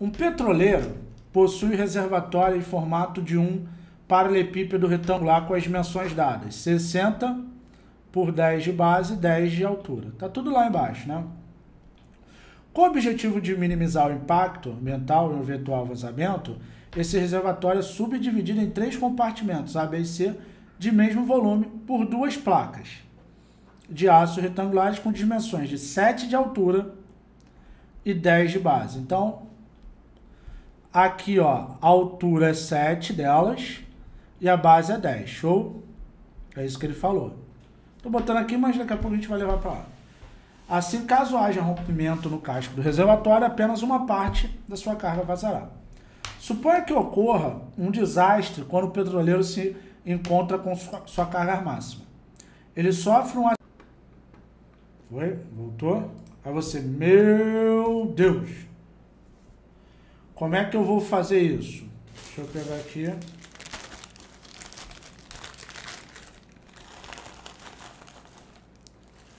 Um petroleiro possui reservatório em formato de um paralelepípedo retangular com as dimensões dadas: 60 por 10 de base e 10 de altura. Tá tudo lá embaixo, né? Com o objetivo de minimizar o impacto ambiental e o eventual vazamento, esse reservatório é subdividido em três compartimentos, A, B e C, de mesmo volume, por duas placas de aço retangulares com dimensões de 7 de altura e 10 de base. Então, aqui ó, a altura é 7 delas e a base é 10. Show? É isso que ele falou. Tô botando aqui, mas daqui a pouco a gente vai levar para lá. Assim, caso haja rompimento no casco do reservatório, apenas uma parte da sua carga vazará. Suponha que ocorra um desastre quando o petroleiro se encontra com sua carga máxima. Ele sofre um... Foi? Voltou? Aí você, meu Deus! Como é que eu vou fazer isso? Deixa eu pegar aqui.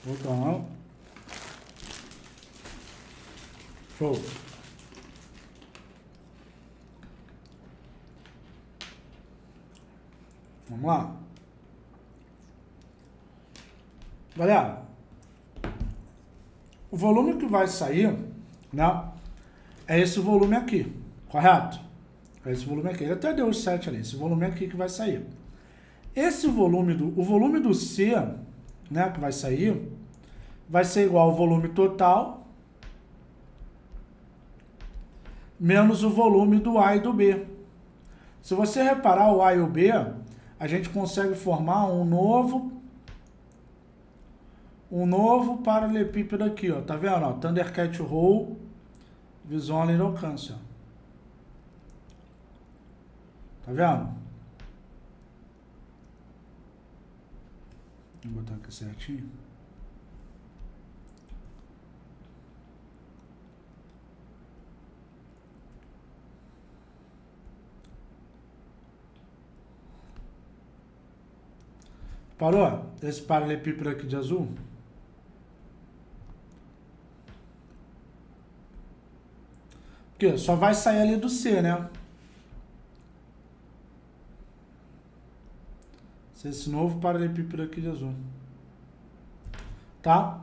Botão. Show. Vamos lá. Galera, o volume que vai sair, né, é esse volume aqui, correto? É esse volume aqui. Ele até deu os 7 ali, esse volume aqui que vai sair. Esse volume do, o volume do C, né, que vai sair, vai ser igual ao volume total menos o volume do A e do B. Se você reparar o A e o B, a gente consegue formar um novo um novo paralelepípedo aqui, ó. Tá vendo? Ó? Thundercat Roll Visual no alcance, ó. Tá vendo? Vou botar aqui certinho. Parou? Esse paralelepípedo aqui de azul? Porque só vai sair ali do C, né? Esse novo paralelepípedo aqui de azul. Tá?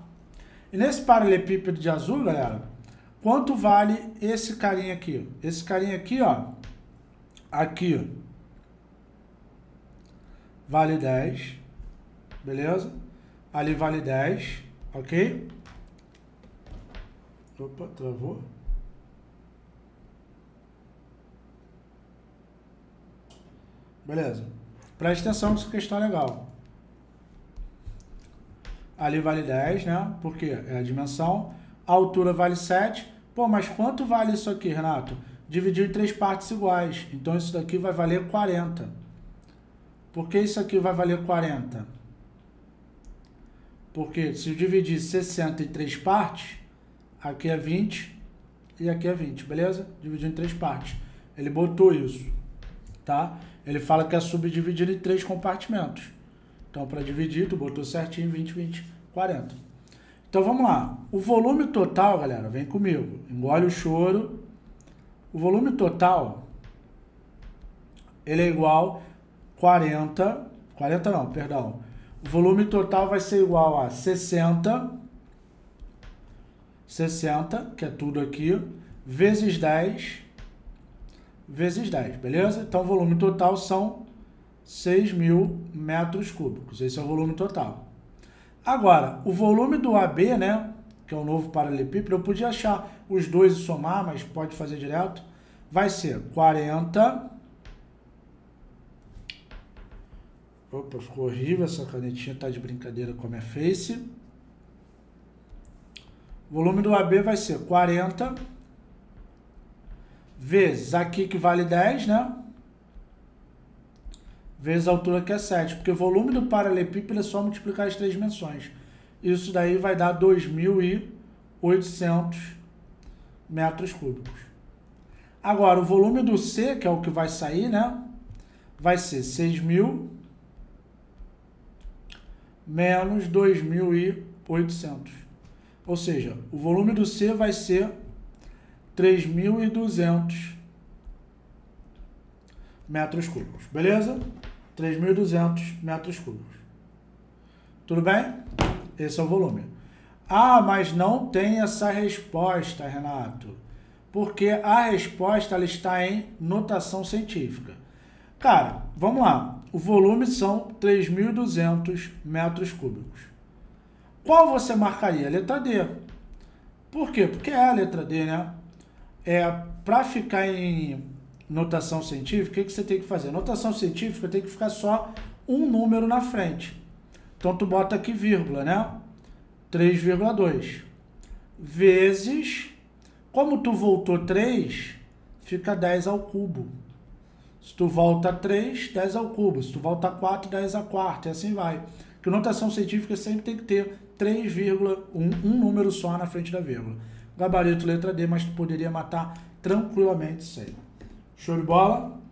E nesse paralelepípedo de azul, galera, quanto vale esse carinha aqui? Esse carinha aqui, ó. Aqui, ó. Vale 10. Beleza? Ali vale 10, ok? Opa, travou. Beleza. Preste atenção que essa questão é legal. Ali vale 10, né? Porque é a dimensão. A altura vale 7. Pô, mas quanto vale isso aqui, Renato? Dividir em três partes iguais. Então isso daqui vai valer 40. Por que isso aqui vai valer 40? Porque se eu dividir 60 em três partes, aqui é 20 e aqui é 20, beleza? Dividir em três partes. Ele botou isso, tá? Ele fala que é subdividido em três compartimentos. Então, para dividir, tu botou certinho 20, 20, 40. Então, vamos lá. O volume total, galera, vem comigo. Engole o choro. O volume total, ele é igual 40, 40 não, perdão, o volume total vai ser igual a 60, 60, que é tudo aqui, vezes 10, vezes 10, beleza? Então, o volume total são 6 mil metros cúbicos. Esse é o volume total. Agora, o volume do AB, né, que é o novo paralelepípedo, eu podia achar os dois e somar, mas pode fazer direto, vai ser 40 Opa, ficou horrível essa canetinha, tá de brincadeira com a minha face. O volume do AB vai ser 40 vezes aqui que vale 10, né? Vezes a altura que é 7, porque o volume do paralelepípedo é só multiplicar as três dimensões. Isso daí vai dar 2.800 metros cúbicos. Agora, o volume do C, que é o que vai sair, né? Vai ser 6.000 menos 2.800. Ou seja, o volume do C vai ser 3.200 metros cúbicos, beleza? 3.200 metros cúbicos. Tudo bem? Esse é o volume. Ah, mas não tem essa resposta, Renato. Porque a resposta ela está em notação científica. Cara, vamos lá. O volume são 3.200 metros cúbicos. Qual você marcaria? Letra D. Por quê? Porque é a letra D, né? É, para ficar em notação científica, o que, que você tem que fazer? Notação científica tem que ficar só um número na frente. Então, tu bota aqui vírgula, né? 3,2. Vezes, como tu voltou 3, fica 10 ao cubo. Se tu volta 3, 10 ao cubo. Se tu volta 4, 10 a quarta. E assim vai. Porque notação científica sempre tem que ter 3,1, um número só na frente da vírgula. Gabarito letra D, mas tu poderia matar tranquilamente aí. Show de bola?